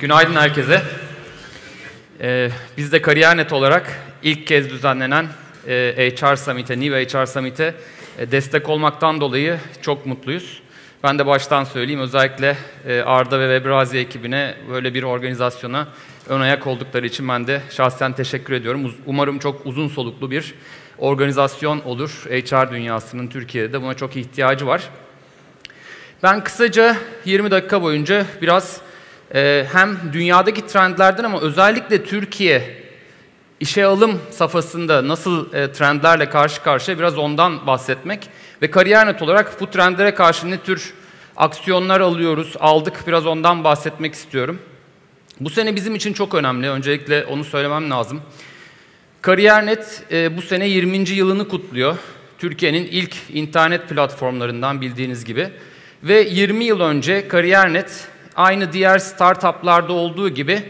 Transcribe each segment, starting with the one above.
Günaydın herkese. Ee, biz de Kariyer.net olarak ilk kez düzenlenen e, HR Summit'e, New HR Summit'e e, destek olmaktan dolayı çok mutluyuz. Ben de baştan söyleyeyim özellikle e, Arda ve Webrazi ekibine böyle bir organizasyona ön ayak oldukları için ben de şahsen teşekkür ediyorum. Umarım çok uzun soluklu bir organizasyon olur HR dünyasının Türkiye'de. Buna çok ihtiyacı var. Ben kısaca 20 dakika boyunca biraz hem dünyadaki trendlerden ama özellikle Türkiye işe alım safhasında nasıl e, trendlerle karşı karşıya biraz ondan bahsetmek ve kariyer olarak bu trendlere karşı ne tür aksiyonlar alıyoruz, aldık biraz ondan bahsetmek istiyorum. Bu sene bizim için çok önemli. Öncelikle onu söylemem lazım. Kariyer.net e, bu sene 20. yılını kutluyor. Türkiye'nin ilk internet platformlarından bildiğiniz gibi. Ve 20 yıl önce Kariyer.net aynı diğer startuplarda olduğu gibi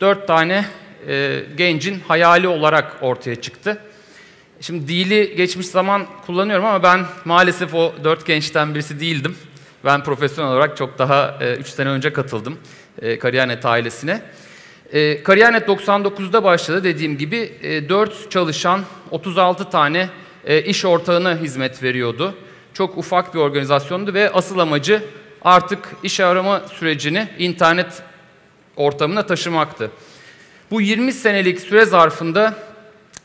4 tane e, gencin hayali olarak ortaya çıktı. Şimdi dili geçmiş zaman kullanıyorum ama ben maalesef o 4 gençten birisi değildim. Ben profesyonel olarak çok daha 3 e, sene önce katıldım e, Kariyer.net ailesine. E, Kariyer.net 99'da başladı dediğim gibi e, 4 çalışan 36 tane e, iş ortağına hizmet veriyordu. Çok ufak bir organizasyondu ve asıl amacı artık iş arama sürecini internet ortamına taşımaktı. Bu 20 senelik süre zarfında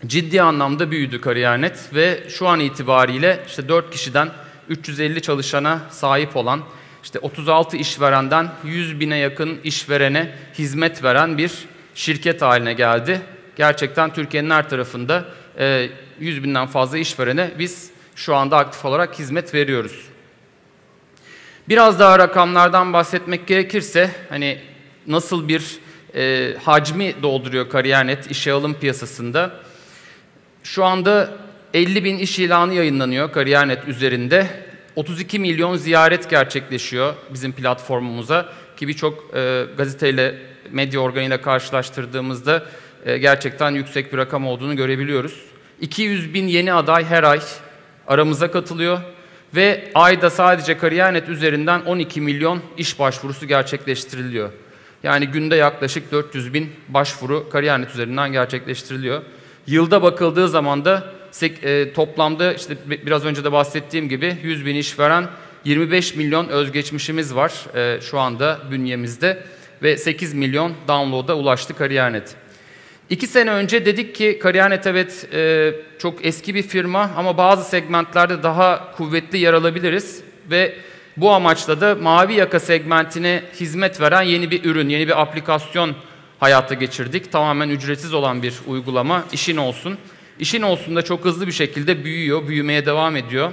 ciddi anlamda büyüdü Kariyer.net ve şu an itibariyle işte 4 kişiden 350 çalışana sahip olan işte 36 işverenden 100 bine yakın işverene hizmet veren bir şirket haline geldi. Gerçekten Türkiye'nin her tarafında 100 binden fazla işverene biz şu anda aktif olarak hizmet veriyoruz. Biraz daha rakamlardan bahsetmek gerekirse hani nasıl bir e, hacmi dolduruyor Kariyer.net işe alım piyasasında. Şu anda 50 bin iş ilanı yayınlanıyor Kariyer.net üzerinde. 32 milyon ziyaret gerçekleşiyor bizim platformumuza ki birçok e, gazeteyle, medya organıyla karşılaştırdığımızda e, gerçekten yüksek bir rakam olduğunu görebiliyoruz. 200 bin yeni aday her ay aramıza katılıyor ve ayda sadece Kariyer.net üzerinden 12 milyon iş başvurusu gerçekleştiriliyor. Yani günde yaklaşık 400 bin başvuru Kariyer.net üzerinden gerçekleştiriliyor. Yılda bakıldığı zaman da e, toplamda işte biraz önce de bahsettiğim gibi 100 bin işveren 25 milyon özgeçmişimiz var e, şu anda bünyemizde ve 8 milyon download'a ulaştı Kariyer.net. İki sene önce dedik ki Kariyer.net evet e, çok eski bir firma ama bazı segmentlerde daha kuvvetli yer alabiliriz ve bu amaçla da mavi yaka segmentine hizmet veren yeni bir ürün, yeni bir aplikasyon hayata geçirdik. Tamamen ücretsiz olan bir uygulama. İşin olsun. İşin olsun da çok hızlı bir şekilde büyüyor, büyümeye devam ediyor.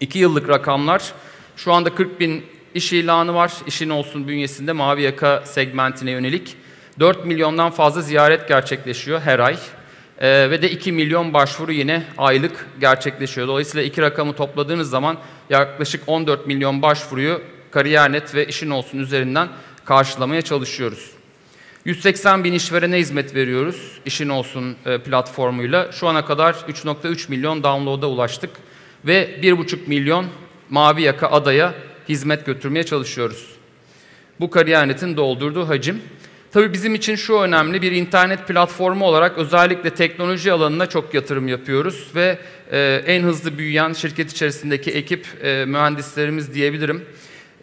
İki yıllık rakamlar. Şu anda 40 bin iş ilanı var. İşin olsun bünyesinde mavi yaka segmentine yönelik. 4 milyondan fazla ziyaret gerçekleşiyor her ay. Ee, ve de 2 milyon başvuru yine aylık gerçekleşiyor. Dolayısıyla iki rakamı topladığınız zaman yaklaşık 14 milyon başvuruyu Kariyer.net ve işin olsun üzerinden karşılamaya çalışıyoruz. 180 bin işverene hizmet veriyoruz işin olsun e, platformuyla. Şu ana kadar 3.3 milyon download'a ulaştık ve 1.5 milyon mavi yaka adaya hizmet götürmeye çalışıyoruz. Bu Kariyer.net'in doldurduğu hacim. Tabii bizim için şu önemli bir internet platformu olarak özellikle teknoloji alanına çok yatırım yapıyoruz ve e, en hızlı büyüyen şirket içerisindeki ekip e, mühendislerimiz diyebilirim.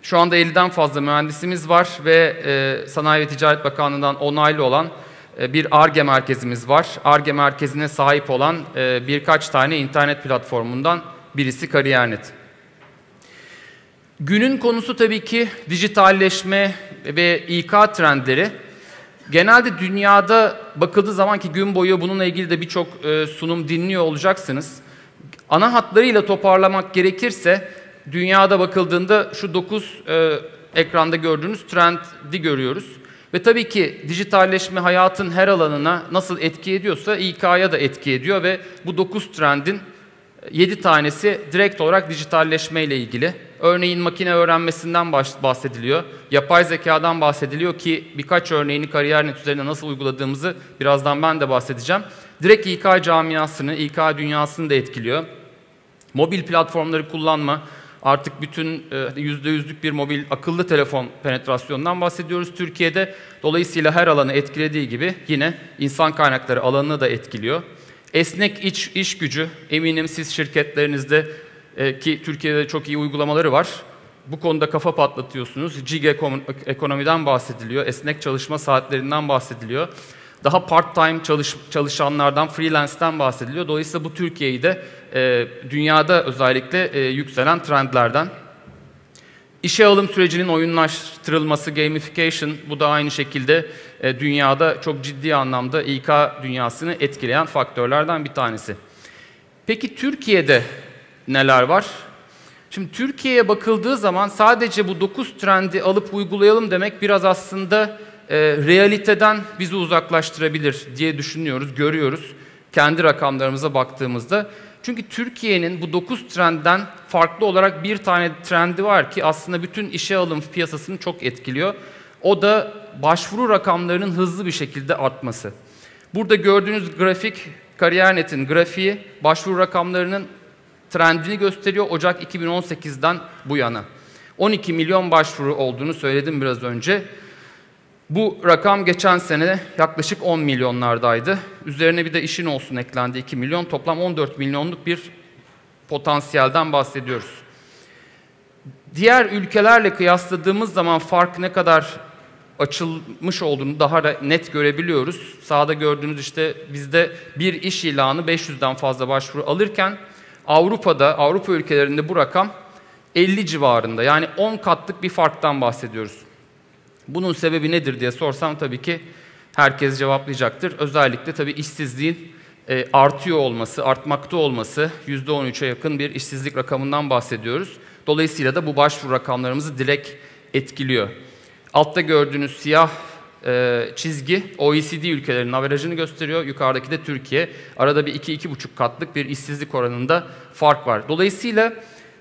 Şu anda 50'den fazla mühendisimiz var ve e, Sanayi ve Ticaret Bakanlığı'ndan onaylı olan e, bir ARGE merkezimiz var. ARGE merkezine sahip olan e, birkaç tane internet platformundan birisi Kariyer.net. Günün konusu tabii ki dijitalleşme ve İK trendleri. Genelde dünyada bakıldığı zaman ki gün boyu bununla ilgili de birçok e, sunum dinliyor olacaksınız. Ana hatlarıyla toparlamak gerekirse dünyada bakıldığında şu 9 e, ekranda gördüğünüz trendi görüyoruz. Ve tabii ki dijitalleşme hayatın her alanına nasıl etki ediyorsa İK'ya da etki ediyor ve bu 9 trendin 7 tanesi direkt olarak dijitalleşme ile ilgili. Örneğin makine öğrenmesinden bahsediliyor. Yapay zekadan bahsediliyor ki birkaç örneğini kariyer.net üzerinde nasıl uyguladığımızı birazdan ben de bahsedeceğim. Direkt İK camiasını, İK dünyasını da etkiliyor. Mobil platformları kullanma, Artık bütün %100'lük bir mobil akıllı telefon penetrasyonundan bahsediyoruz Türkiye'de. Dolayısıyla her alanı etkilediği gibi yine insan kaynakları alanını da etkiliyor. Esnek iç iş gücü, eminim siz şirketlerinizde ki Türkiye'de çok iyi uygulamaları var. Bu konuda kafa patlatıyorsunuz. Gig ekonomiden bahsediliyor, esnek çalışma saatlerinden bahsediliyor. Daha part-time çalış, çalışanlardan, freelance'den bahsediliyor. Dolayısıyla bu Türkiye'yi de e, dünyada özellikle e, yükselen trendlerden. İşe alım sürecinin oyunlaştırılması, gamification, bu da aynı şekilde e, dünyada çok ciddi anlamda İK dünyasını etkileyen faktörlerden bir tanesi. Peki Türkiye'de neler var? Şimdi Türkiye'ye bakıldığı zaman sadece bu 9 trendi alıp uygulayalım demek biraz aslında e, realiteden bizi uzaklaştırabilir diye düşünüyoruz, görüyoruz kendi rakamlarımıza baktığımızda. Çünkü Türkiye'nin bu 9 trendden farklı olarak bir tane trendi var ki aslında bütün işe alım piyasasını çok etkiliyor. O da başvuru rakamlarının hızlı bir şekilde artması. Burada gördüğünüz grafik Kariyer.net'in grafiği başvuru rakamlarının trendini gösteriyor Ocak 2018'den bu yana. 12 milyon başvuru olduğunu söyledim biraz önce. Bu rakam geçen sene yaklaşık 10 milyonlardaydı. Üzerine bir de işin olsun eklendi 2 milyon. Toplam 14 milyonluk bir potansiyelden bahsediyoruz. Diğer ülkelerle kıyasladığımız zaman fark ne kadar açılmış olduğunu daha da net görebiliyoruz. Sağda gördüğünüz işte bizde bir iş ilanı 500'den fazla başvuru alırken Avrupa'da, Avrupa ülkelerinde bu rakam 50 civarında. Yani 10 katlık bir farktan bahsediyoruz. Bunun sebebi nedir diye sorsam tabii ki herkes cevaplayacaktır. Özellikle tabii işsizliğin e, artıyor olması, artmakta olması, %13'e yakın bir işsizlik rakamından bahsediyoruz. Dolayısıyla da bu başvuru rakamlarımızı direkt etkiliyor. Altta gördüğünüz siyah e, çizgi OECD ülkelerinin averajını gösteriyor. Yukarıdaki de Türkiye. Arada bir 2-2,5 katlık bir işsizlik oranında fark var. Dolayısıyla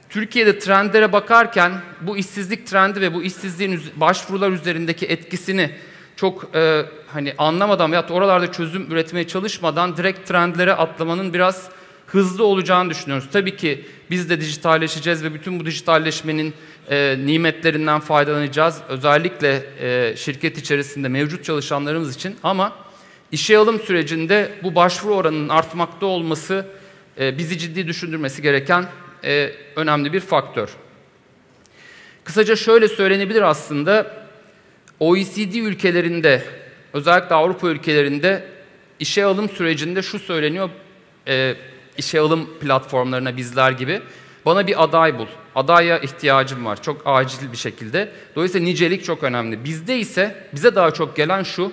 Türkiye'de trendlere bakarken bu işsizlik trendi ve bu işsizliğin başvurular üzerindeki etkisini çok e, hani anlamadan veyahut oralarda çözüm üretmeye çalışmadan direkt trendlere atlamanın biraz hızlı olacağını düşünüyoruz. Tabii ki biz de dijitalleşeceğiz ve bütün bu dijitalleşmenin e, nimetlerinden faydalanacağız. Özellikle e, şirket içerisinde mevcut çalışanlarımız için ama işe alım sürecinde bu başvuru oranının artmakta olması e, bizi ciddi düşündürmesi gereken e, önemli bir faktör. Kısaca şöyle söylenebilir aslında OECD ülkelerinde özellikle Avrupa ülkelerinde işe alım sürecinde şu söyleniyor e, işe alım platformlarına bizler gibi bana bir aday bul. Adaya ihtiyacım var çok acil bir şekilde. Dolayısıyla nicelik çok önemli. Bizde ise bize daha çok gelen şu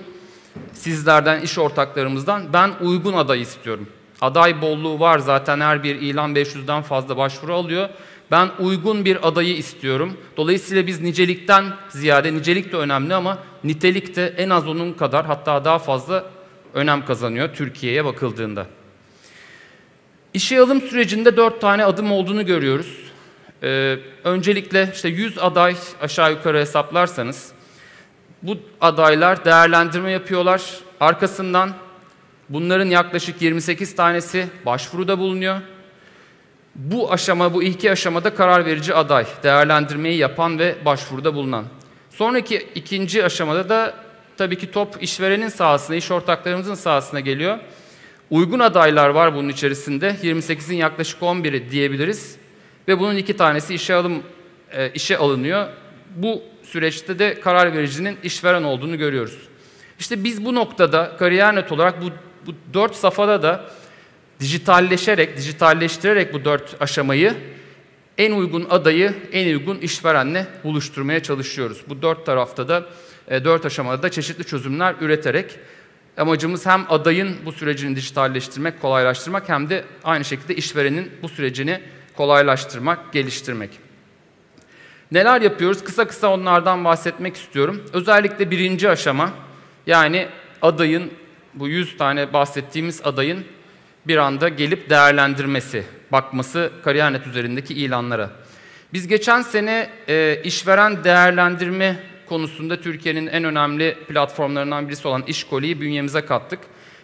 sizlerden iş ortaklarımızdan ben uygun aday istiyorum. Aday bolluğu var zaten her bir ilan 500'den fazla başvuru alıyor. Ben uygun bir adayı istiyorum. Dolayısıyla biz nicelikten ziyade, nicelik de önemli ama nitelik de en az onun kadar hatta daha fazla önem kazanıyor Türkiye'ye bakıldığında. İşe alım sürecinde dört tane adım olduğunu görüyoruz. Ee, öncelikle işte 100 aday aşağı yukarı hesaplarsanız bu adaylar değerlendirme yapıyorlar. Arkasından Bunların yaklaşık 28 tanesi başvuruda bulunuyor. Bu aşama, bu iki aşamada karar verici aday, değerlendirmeyi yapan ve başvuruda bulunan. Sonraki ikinci aşamada da tabii ki top işverenin sahasına, iş ortaklarımızın sahasına geliyor. Uygun adaylar var bunun içerisinde. 28'in yaklaşık 11'i diyebiliriz. Ve bunun iki tanesi işe alım e, işe alınıyor. Bu süreçte de karar vericinin işveren olduğunu görüyoruz. İşte biz bu noktada kariyer olarak bu bu dört safhada da dijitalleşerek, dijitalleştirerek bu dört aşamayı en uygun adayı en uygun işverenle buluşturmaya çalışıyoruz. Bu dört tarafta da, e, dört aşamada da çeşitli çözümler üreterek amacımız hem adayın bu sürecini dijitalleştirmek, kolaylaştırmak hem de aynı şekilde işverenin bu sürecini kolaylaştırmak, geliştirmek. Neler yapıyoruz? Kısa kısa onlardan bahsetmek istiyorum. Özellikle birinci aşama yani adayın bu 100 tane bahsettiğimiz adayın bir anda gelip değerlendirmesi, bakması Kariyer.net üzerindeki ilanlara. Biz geçen sene e, işveren değerlendirme konusunda Türkiye'nin en önemli platformlarından birisi olan İşkoli'yi bünyemize kattık.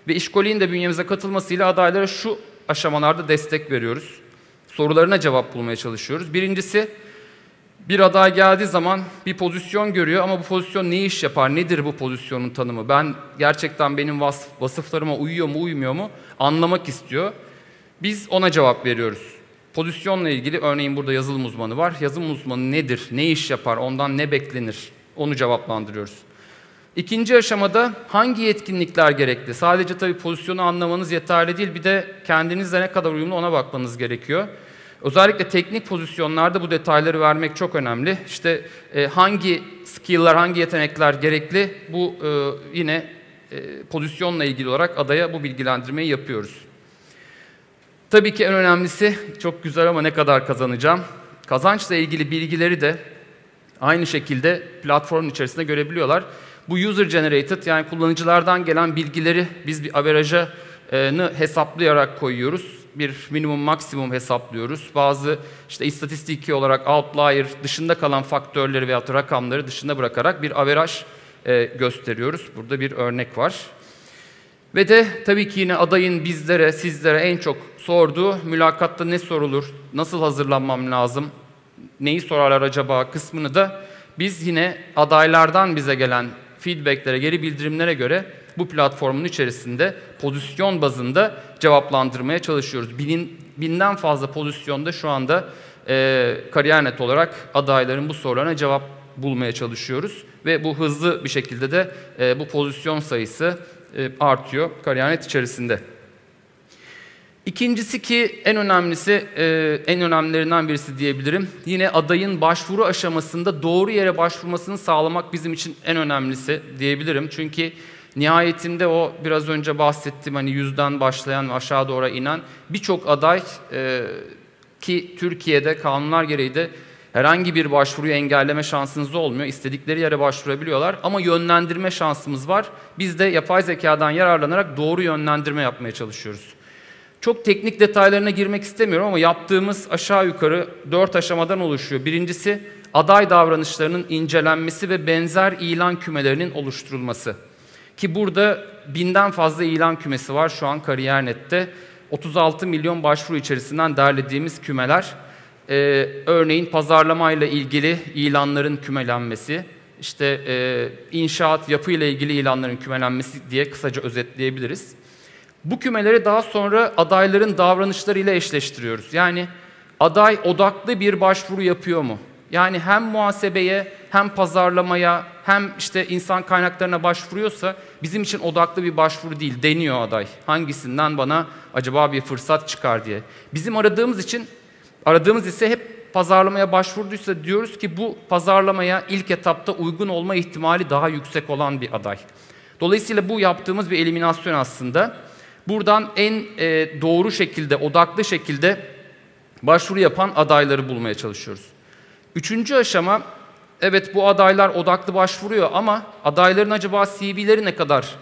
Ve İşkoli'nin de bünyemize katılmasıyla adaylara şu aşamalarda destek veriyoruz. sorularına cevap bulmaya çalışıyoruz. Birincisi bir aday geldiği zaman bir pozisyon görüyor ama bu pozisyon ne iş yapar, nedir bu pozisyonun tanımı? Ben gerçekten benim vasıf, vasıflarıma uyuyor mu, uymuyor mu anlamak istiyor. Biz ona cevap veriyoruz. Pozisyonla ilgili örneğin burada yazılım uzmanı var. Yazılım uzmanı nedir, ne iş yapar, ondan ne beklenir onu cevaplandırıyoruz. İkinci aşamada hangi yetkinlikler gerekli? Sadece tabii pozisyonu anlamanız yeterli değil. Bir de kendinizle ne kadar uyumlu ona bakmanız gerekiyor. Özellikle teknik pozisyonlarda bu detayları vermek çok önemli. İşte e, hangi skill'lar, hangi yetenekler gerekli bu e, yine e, pozisyonla ilgili olarak adaya bu bilgilendirmeyi yapıyoruz. Tabii ki en önemlisi çok güzel ama ne kadar kazanacağım? Kazançla ilgili bilgileri de aynı şekilde platformun içerisinde görebiliyorlar. Bu user generated yani kullanıcılardan gelen bilgileri biz bir averaja hesaplayarak koyuyoruz. Bir minimum maksimum hesaplıyoruz. Bazı işte istatistiki olarak outlier dışında kalan faktörleri veya rakamları dışında bırakarak bir averaj e, gösteriyoruz. Burada bir örnek var. Ve de tabii ki yine adayın bizlere, sizlere en çok sorduğu mülakatta ne sorulur, nasıl hazırlanmam lazım, neyi sorarlar acaba kısmını da biz yine adaylardan bize gelen feedbacklere, geri bildirimlere göre bu platformun içerisinde pozisyon bazında cevaplandırmaya çalışıyoruz. Binin, binden fazla pozisyonda şu anda e, kariyer olarak adayların bu sorularına cevap bulmaya çalışıyoruz. Ve bu hızlı bir şekilde de e, bu pozisyon sayısı e, artıyor kariyer içerisinde. İkincisi ki en önemlisi, e, en önemlilerinden birisi diyebilirim. Yine adayın başvuru aşamasında doğru yere başvurmasını sağlamak bizim için en önemlisi diyebilirim. Çünkü nihayetinde o biraz önce bahsettiğim hani yüzden başlayan ve aşağı doğru inen birçok aday e, ki Türkiye'de kanunlar gereği de herhangi bir başvuruyu engelleme şansınız olmuyor. İstedikleri yere başvurabiliyorlar ama yönlendirme şansımız var. Biz de yapay zekadan yararlanarak doğru yönlendirme yapmaya çalışıyoruz. Çok teknik detaylarına girmek istemiyorum ama yaptığımız aşağı yukarı dört aşamadan oluşuyor. Birincisi aday davranışlarının incelenmesi ve benzer ilan kümelerinin oluşturulması. Ki burada binden fazla ilan kümesi var şu an Kariyer.net'te. 36 milyon başvuru içerisinden derlediğimiz kümeler. Ee, örneğin pazarlamayla ilgili ilanların kümelenmesi, işte e, inşaat, yapı ile ilgili ilanların kümelenmesi diye kısaca özetleyebiliriz. Bu kümeleri daha sonra adayların davranışlarıyla eşleştiriyoruz. Yani aday odaklı bir başvuru yapıyor mu? Yani hem muhasebeye hem pazarlamaya hem işte insan kaynaklarına başvuruyorsa bizim için odaklı bir başvuru değil. Deniyor aday. Hangisinden bana acaba bir fırsat çıkar diye. Bizim aradığımız için aradığımız ise hep pazarlamaya başvurduysa diyoruz ki bu pazarlamaya ilk etapta uygun olma ihtimali daha yüksek olan bir aday. Dolayısıyla bu yaptığımız bir eliminasyon aslında. Buradan en e, doğru şekilde, odaklı şekilde başvuru yapan adayları bulmaya çalışıyoruz. Üçüncü aşama, evet bu adaylar odaklı başvuruyor ama adayların acaba CV'leri ne kadar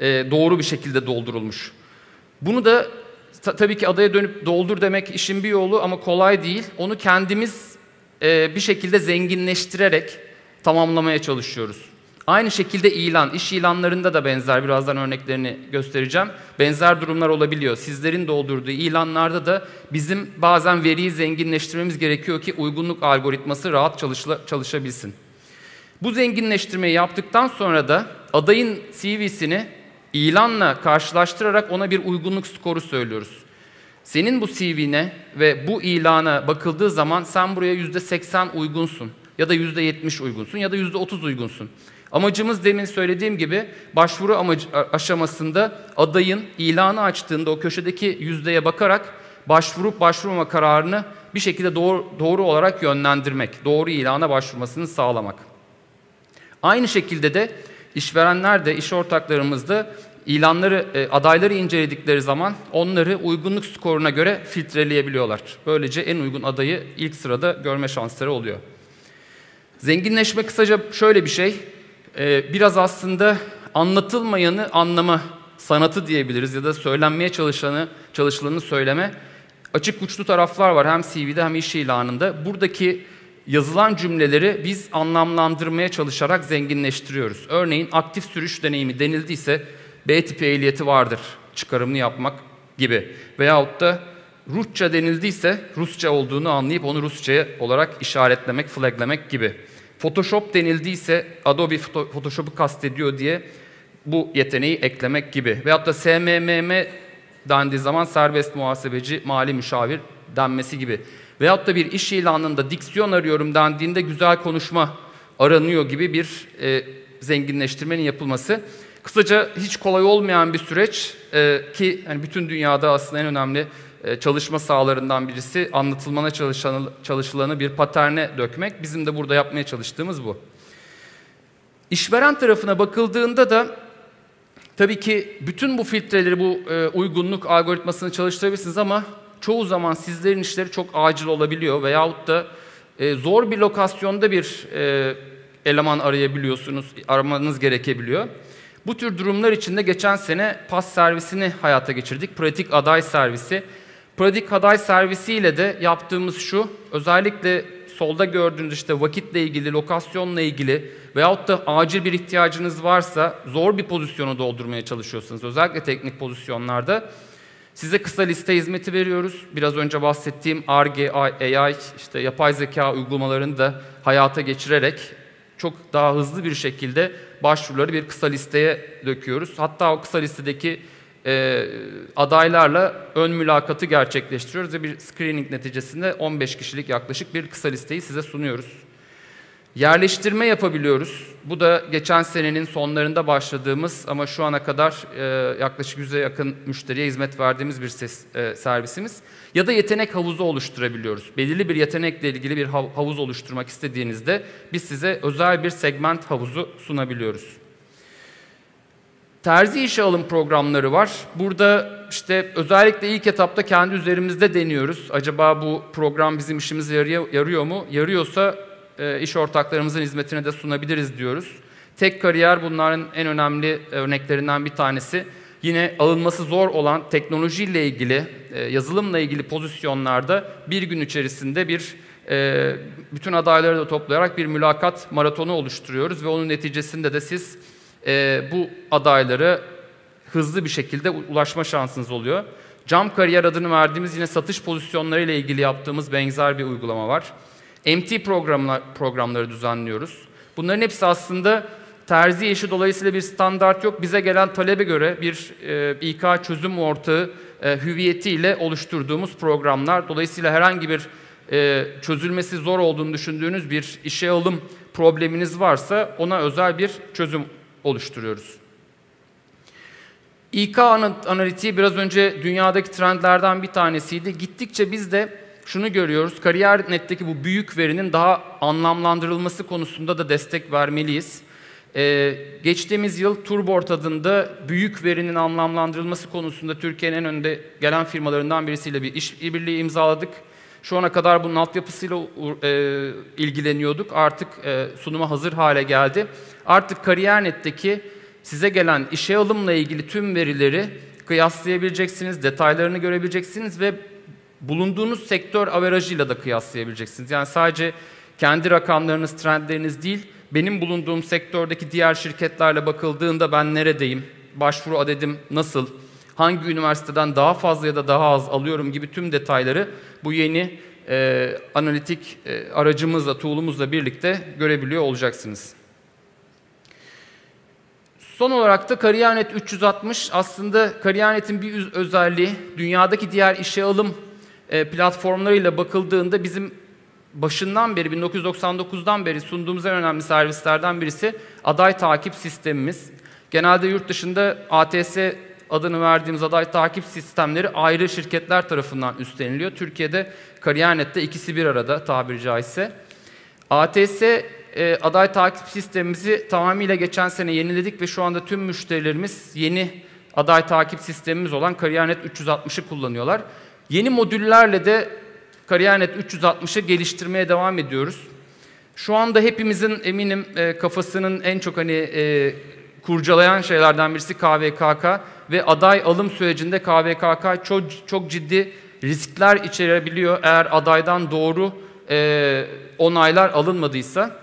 e, doğru bir şekilde doldurulmuş? Bunu da ta, tabii ki adaya dönüp doldur demek işin bir yolu ama kolay değil. Onu kendimiz e, bir şekilde zenginleştirerek tamamlamaya çalışıyoruz. Aynı şekilde ilan, iş ilanlarında da benzer birazdan örneklerini göstereceğim. Benzer durumlar olabiliyor. Sizlerin doldurduğu ilanlarda da bizim bazen veriyi zenginleştirmemiz gerekiyor ki uygunluk algoritması rahat çalışla, çalışabilsin. Bu zenginleştirmeyi yaptıktan sonra da adayın CV'sini ilanla karşılaştırarak ona bir uygunluk skoru söylüyoruz. Senin bu CV'ne ve bu ilana bakıldığı zaman sen buraya %80 uygunsun ya da %70 uygunsun ya da %30 uygunsun. Amacımız demin söylediğim gibi başvuru amacı, aşamasında adayın ilanı açtığında o köşedeki yüzdeye bakarak başvurup başvurmama kararını bir şekilde doğru, doğru olarak yönlendirmek, doğru ilana başvurmasını sağlamak. Aynı şekilde de işverenler de, iş ortaklarımız da ilanları, e, adayları inceledikleri zaman onları uygunluk skoruna göre filtreleyebiliyorlar. Böylece en uygun adayı ilk sırada görme şansları oluyor. Zenginleşme kısaca şöyle bir şey. Ee, biraz aslında anlatılmayanı anlama sanatı diyebiliriz ya da söylenmeye çalışanı, çalışılanı söyleme. Açık uçlu taraflar var hem CV'de hem iş ilanında. Buradaki yazılan cümleleri biz anlamlandırmaya çalışarak zenginleştiriyoruz. Örneğin aktif sürüş deneyimi denildiyse B tipi ehliyeti vardır çıkarımını yapmak gibi. Veyahut da Rusça denildiyse Rusça olduğunu anlayıp onu Rusça olarak işaretlemek, flaglemek gibi. Photoshop denildiyse Adobe Photoshop'u kastediyor diye bu yeteneği eklemek gibi. Veyahut da SMMM dendiği zaman serbest muhasebeci, mali müşavir denmesi gibi. Veyahut da bir iş ilanında diksiyon arıyorum dendiğinde güzel konuşma aranıyor gibi bir e, zenginleştirmenin yapılması. Kısaca hiç kolay olmayan bir süreç e, ki yani bütün dünyada aslında en önemli çalışma sahalarından birisi anlatılmana çalışan, çalışılanı bir paterne dökmek. Bizim de burada yapmaya çalıştığımız bu. İşveren tarafına bakıldığında da tabii ki bütün bu filtreleri, bu e, uygunluk algoritmasını çalıştırabilirsiniz ama çoğu zaman sizlerin işleri çok acil olabiliyor veyahut da e, zor bir lokasyonda bir e, eleman arayabiliyorsunuz, aramanız gerekebiliyor. Bu tür durumlar için de geçen sene PAS servisini hayata geçirdik. Pratik aday servisi. Pratik aday servisiyle de yaptığımız şu, özellikle solda gördüğünüz işte vakitle ilgili, lokasyonla ilgili veyahut da acil bir ihtiyacınız varsa zor bir pozisyonu doldurmaya çalışıyorsunuz. Özellikle teknik pozisyonlarda size kısa liste hizmeti veriyoruz. Biraz önce bahsettiğim ARGE, AI, işte yapay zeka uygulamalarını da hayata geçirerek çok daha hızlı bir şekilde başvuruları bir kısa listeye döküyoruz. Hatta o kısa listedeki e, adaylarla ön mülakatı gerçekleştiriyoruz ve bir screening neticesinde 15 kişilik yaklaşık bir kısa listeyi size sunuyoruz. Yerleştirme yapabiliyoruz. Bu da geçen senenin sonlarında başladığımız ama şu ana kadar e, yaklaşık yüze yakın müşteriye hizmet verdiğimiz bir ses, e, servisimiz. Ya da yetenek havuzu oluşturabiliyoruz. Belirli bir yetenekle ilgili bir havuz oluşturmak istediğinizde biz size özel bir segment havuzu sunabiliyoruz. Terzi işe alım programları var. Burada işte özellikle ilk etapta kendi üzerimizde deniyoruz. Acaba bu program bizim işimize yarıyor, yarıyor mu? Yarıyorsa e, iş ortaklarımızın hizmetine de sunabiliriz diyoruz. Tek kariyer bunların en önemli örneklerinden bir tanesi. Yine alınması zor olan teknolojiyle ilgili, e, yazılımla ilgili pozisyonlarda bir gün içerisinde bir e, bütün adayları da toplayarak bir mülakat maratonu oluşturuyoruz ve onun neticesinde de siz bu adayları hızlı bir şekilde ulaşma şansınız oluyor. Cam kariyer adını verdiğimiz yine satış pozisyonları ile ilgili yaptığımız benzer bir uygulama var. MT programlar, programları düzenliyoruz. Bunların hepsi aslında terzi işi dolayısıyla bir standart yok. Bize gelen talebe göre bir e, İK çözüm ortağı e, hüviyetiyle oluşturduğumuz programlar. Dolayısıyla herhangi bir e, çözülmesi zor olduğunu düşündüğünüz bir işe alım probleminiz varsa ona özel bir çözüm oluşturuyoruz. İK analitiği biraz önce dünyadaki trendlerden bir tanesiydi. Gittikçe biz de şunu görüyoruz. Kariyer netteki bu büyük verinin daha anlamlandırılması konusunda da destek vermeliyiz. Ee, geçtiğimiz yıl Turboard adında büyük verinin anlamlandırılması konusunda Türkiye'nin en önde gelen firmalarından birisiyle bir iş birliği imzaladık. Şu ana kadar bunun altyapısıyla e, ilgileniyorduk. Artık e, sunuma hazır hale geldi. Artık KariyerNet'teki size gelen işe alımla ilgili tüm verileri kıyaslayabileceksiniz, detaylarını görebileceksiniz ve bulunduğunuz sektör averajıyla da kıyaslayabileceksiniz. Yani sadece kendi rakamlarınız, trendleriniz değil, benim bulunduğum sektördeki diğer şirketlerle bakıldığında ben neredeyim, başvuru adedim nasıl, hangi üniversiteden daha fazla ya da daha az alıyorum gibi tüm detayları bu yeni e, analitik e, aracımızla, tool'umuzla birlikte görebiliyor olacaksınız. Son olarak da KariyerNet 360 aslında KariyerNet'in bir özelliği dünyadaki diğer işe alım e, platformlarıyla bakıldığında bizim başından beri 1999'dan beri sunduğumuz en önemli servislerden birisi aday takip sistemimiz. Genelde yurt dışında ATS adını verdiğimiz aday takip sistemleri ayrı şirketler tarafından üstleniliyor. Türkiye'de KariyerNet'te ikisi bir arada tabiri caizse. ATS e, aday takip sistemimizi tamamıyla geçen sene yeniledik ve şu anda tüm müşterilerimiz yeni aday takip sistemimiz olan KariyerNet 360'ı kullanıyorlar. Yeni modüllerle de KariyerNet 360'ı geliştirmeye devam ediyoruz. Şu anda hepimizin eminim e, kafasının en çok hani e, kurcalayan şeylerden birisi KVKK ve aday alım sürecinde KVKK çok çok ciddi riskler içerebiliyor eğer adaydan doğru e, onaylar alınmadıysa.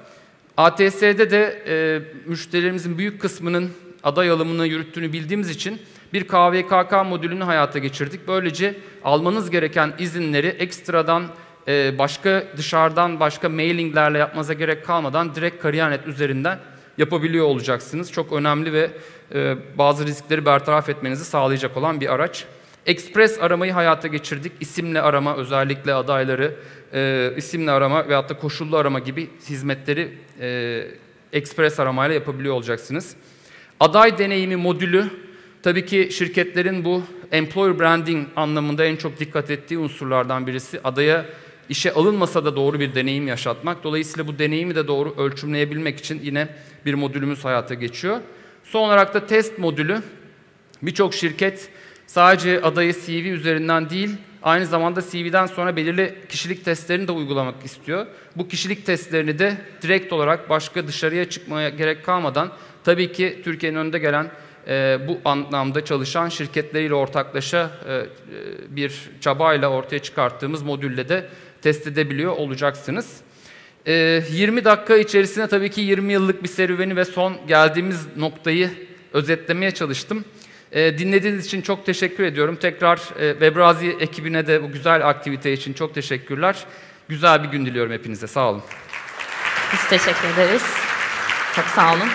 ATS'de de e, müşterilerimizin büyük kısmının aday alımını yürüttüğünü bildiğimiz için bir KVKK modülünü hayata geçirdik. Böylece almanız gereken izinleri ekstradan e, başka dışarıdan başka mailinglerle yapmanıza gerek kalmadan direkt Kariyer.net üzerinden yapabiliyor olacaksınız. Çok önemli ve e, bazı riskleri bertaraf etmenizi sağlayacak olan bir araç. Express aramayı hayata geçirdik. İsimle arama özellikle adayları, e, isimle arama veyahut da koşullu arama gibi hizmetleri e, Express aramayla yapabiliyor olacaksınız. Aday deneyimi modülü tabii ki şirketlerin bu employer branding anlamında en çok dikkat ettiği unsurlardan birisi. Adaya işe alınmasa da doğru bir deneyim yaşatmak. Dolayısıyla bu deneyimi de doğru ölçümleyebilmek için yine bir modülümüz hayata geçiyor. Son olarak da test modülü. Birçok şirket sadece adayı CV üzerinden değil, aynı zamanda CV'den sonra belirli kişilik testlerini de uygulamak istiyor. Bu kişilik testlerini de direkt olarak başka dışarıya çıkmaya gerek kalmadan tabii ki Türkiye'nin önünde gelen e, bu anlamda çalışan şirketleriyle ortaklaşa e, e bir çabayla ortaya çıkarttığımız modülle de test edebiliyor olacaksınız. 20 ee, dakika içerisinde tabii ki 20 yıllık bir serüveni ve son geldiğimiz noktayı özetlemeye çalıştım. Ee, dinlediğiniz için çok teşekkür ediyorum. Tekrar e, Webrazi ekibine de bu güzel aktivite için çok teşekkürler. Güzel bir gün diliyorum hepinize. Sağ olun. Biz teşekkür ederiz. Çok sağ olun.